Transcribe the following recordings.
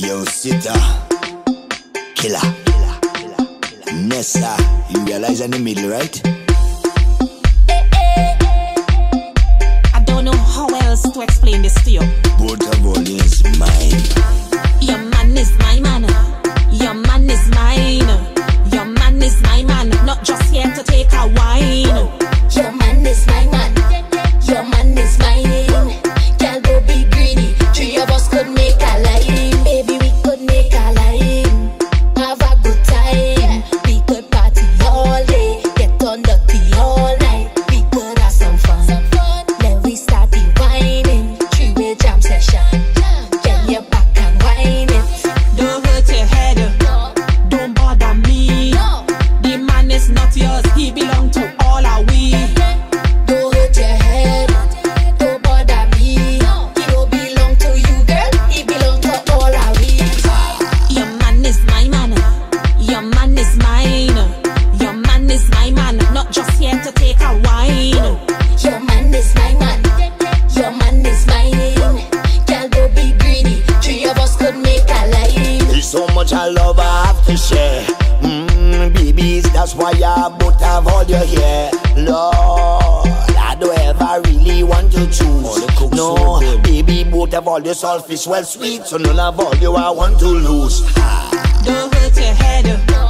Yo, Sita, Killa, Killa, Killa, Killa. Nessa, you realize in the middle, right? I don't know how else to explain this to you. Both of all is mine. Your man is my man. Your man is mine. So much I love I have to share. Mmm, babies, that's why I both have all your hair. Lord, I don't ever really want to choose. No, baby, both have all your selfish, well sweet. So none of all you I want to lose. Don't hurt your head oh.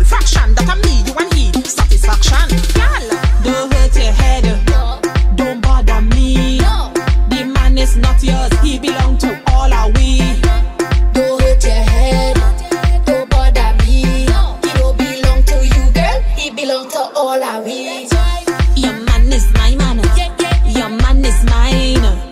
all I need. Your man is my man. Your man is mine.